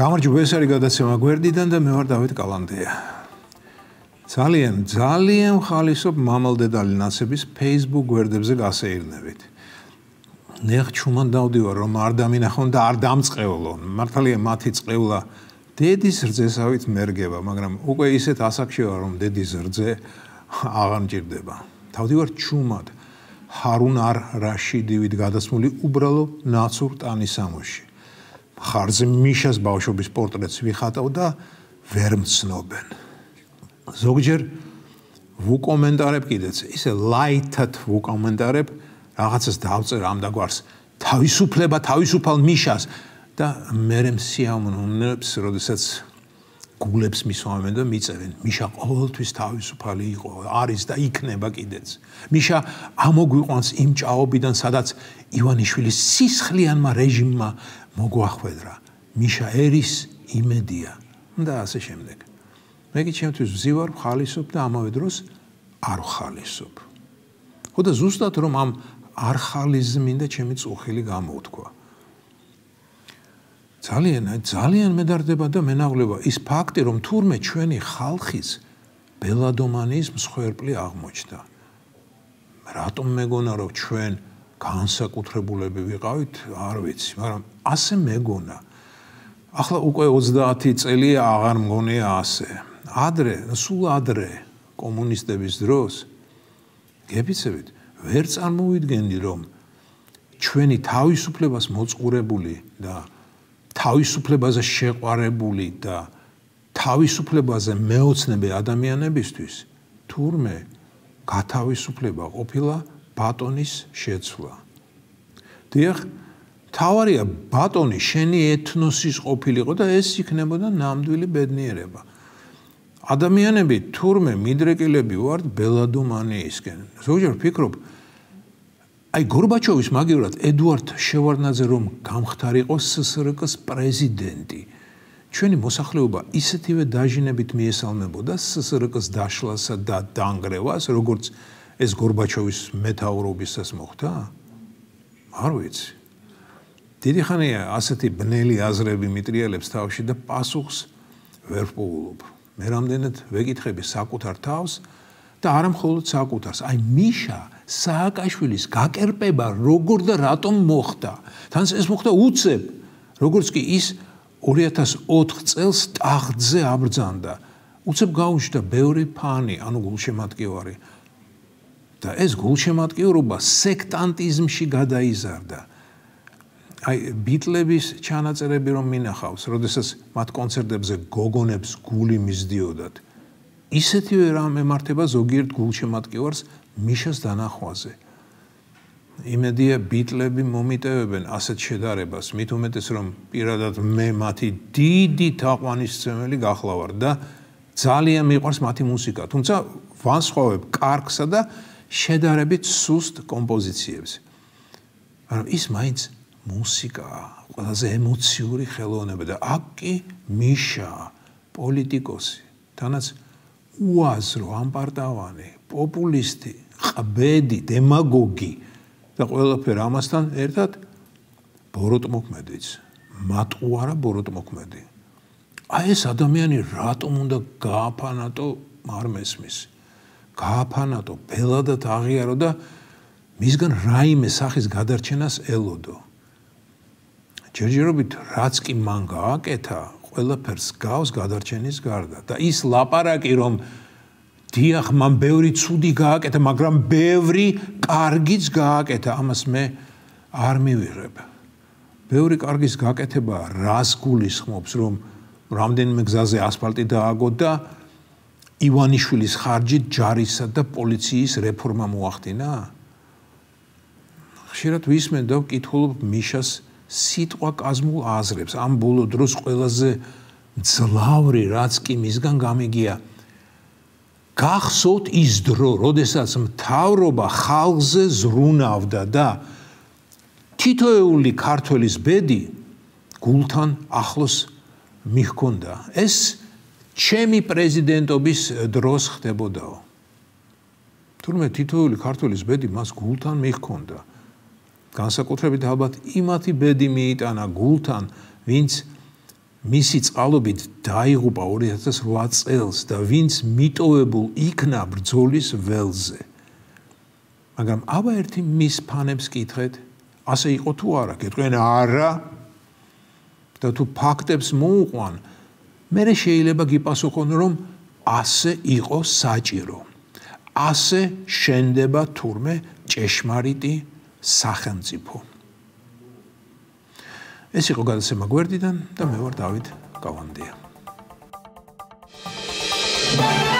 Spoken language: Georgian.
გამარჯობა, ეს არის გადაცემა გვერდიდან და მე ვარ დავით კალანდია. ძალიან, ძალიან ხალისობ მამალდედალი ნაცების Facebook გვერდებზე გასეირნებით. ნეხ ჩუმან დავდივარ, რომ არ დამინახონ და არ დამწყევლონ. მართალია მათი წყევლა დედის რძესავით მერგება, მაგრამ უკვე ისეთ ასაკში ვარ, რომ დედის რძე აღარ მჭირდება. დავდივარ ჩუმად. ჰარუნ არ რაშიდივით გადასმული უბრალო ნაცურ ტანისამოში. ხარზე მიშას ბავშვობის პორტრეტს ვიხატავ და ვერ მცნობენ. ზოგჯერ ვუკომენტარებ კიდეც, ისე ლაითად ვუკომენტარებ, რაღაცას დავწერ ამ დაგვარს თავისუფლება თავისუფალ მიშას და მე მსიამოვნებს, როდესაც გულებს მისვამენ და მიწერენ, მიშა ყოველთვის თავისუფალი იყო, არის და იქნება კიდეც. მიშა ამოგვიყვანს იმ ჭაობიდან, სადაც ივანიშვილის სისხლიანმა რეჟიმმა მოგვახვედრა. მიშა ერის იმედია. და ასე შემდეგ. მე კი ჩემთვის ვზივარ ხალისობ და ამავე დროს არ ხალისობ ხო და ზუსტად რომ ამ არხალიზმინდა ჩემი წუხილი გამოვთქვა ძალიან ძალიან მედარდება და მენაღლება ის ფაქტი რომ თურმე ჩვენი ხალხის ბელადომანის მსხვერპლი აღმოჩნდა რატომ მეგონა რომ ჩვენ განსაკუთრებულები ვიყავით, არ ვიცი, მაგრამ ასე მეგონა. ახლა უკვე 30 წელია აღარ მგონია ასე. ადრე, სულ ადრე კომუნისტების დროს გებიცებით, ვერ წარმოვიდგენდი რომ ჩვენი თავისუფლებას მოწყურებული და თავისუფლებაზე შეყვარებული და თავისუფლებაზე მეოცნები ადამიანებისთვის თურმე გათავისუფლება ყოფილა ბატონის შეცვლა. დიახ, თავარია ბატონი შენი ეთნოსის ყოფილიყო და ეს იქნებოდა ნამდვილი ბედნიერება. ადამიანები თურმე მიდრეკილები ვართ ბელადომანიისკენ. ზოგჯერ ფიქრობ აი გორბაჩოვის მაგივრად ედუარდ შევარნაძე რომ გამختارიყო სსრკ-ს პრეზიდენტი. ჩვენი მოსახლეობა ისეთივე დაჟინებით მიესალმებოდა სსრკ-ს დაშლასა და დაანგრევას როგორც ეს გორბაჩოვის მეტაურობისას მოხდა? არ ვიცი. დიდი ხანია ასეთი ბნელი აზრები მიტრიალებს თავში და პასუხს ვერ ვპოულობ მე რამდენად ვეკითხები საკუთარ თავს და არა მხოლოდ საკუთარს. აი მიშა სააკაშვილის გაკერპება როგორ და რატომ მოხდა? თან ეს მოხდა უცებ. როგორც კი ის 2004 წელს ტახტზე აბრძანდა. უცებ გაუჩნდა ბევრი ფანი, ანუ გულშემატკივარი. და ეს გულშემატკივრობა სექტანტიზმში გადაიზარდა. აი ბიტლების ჩანაწერები რომ მინახავს, როდესაც მათ კონცერტებზე გოგონებს გული მისდიოდათ. ისეთივე რამ ემართება ზოგიერთ გულშემატკივარს მიშას დანახვაზე. იმედია ბიტლები მომიტევებენ ასეთ შედარებას, მით უმეტეს რომ პირადად მე მათი დიდი თაყვანისმცემელი გახლავარ და ძალიან მიყვარს მათი მუსიკა. თუმცა ვანსხოვებ კარგსა და შედარებით სუსტ კომპოზიციებს. მაგრამ ის მაინც მუსიკაა, ყველაზე ემოციური ხელოვნება და აქ კი მიშა, პოლიტიკოსი, თანაც უაზრო, ამპარტავანი, პოპულისტი, ყბედი, დემაგოგი და ყველაფერ ამასთან ერთად ბოროტმოქმედიც. მატყუარა ბოროტმოქმედი. აი ეს ადამიანი რატომ უნდა გააფანატო არ მესმის? გააფანატო, ბელადად აღიარო და მისგან რაიმე სახის გადარჩენას ელოდო. ჯერჯერობით რაც კი მან გააკეთა, ყველაფერს გავს გადარჩენის გარდა და ის ლაპარაკი რომ დიახ, მან ბევრი ცუდი გააკეთა, მაგრამ ბევრი კარგიც გააკეთა, ამას მე არ მივიღებ. ბევრი კარგის გაკეთება რას გულისხმობს, რომ რამდენიმე გზაზე ასფალტი დააგო და ივანიშვილის ხარჯით ჯარისა და პოლიციის რეფორმა მოახდინა? ხშირად ვისმენ და ვკითხულობ მიშას სიტყვა კაზმულ აზრებს. ამ ბოლო დროს ყველაზე ძლავრი რაც კი მისგან გამიგია. გახსოვთ ის დრო, როდესაც მთავრობა ხალხზე ზრუნავდა და თითოეული ქართველის ბედი გულთან ახლოს მიჰქონდა. ეს ჩემი პრეზიდენტობის დროს ხდებოდაო. თურმე თითოეული ქართველის ბედი მას გულთან მიხონდა. განსაკუთრებით ალბათ იმათი ბედი მიიტანა გულთან, ვინც მისი წყალობით დაიღუპა 2008 წელს და ვინც მიტოვებულ იქნა ბრძოლის ველზე. მაგრამ აბა ერთი მის ფანებს კითხეთ, ასე იყო თუ არა? გეტყვიან არა. და თუ ფაქტებს მოუყვან, მე შეიძლება გიპასუხონ, რომ ასე იყო საჭირო. ასე შენდება თურმე ჭეშმარიტი სახელმწიფო. ეს იყო გადაცემა გვერდიდან და მე ვარ დავით კავანდია. Thank you.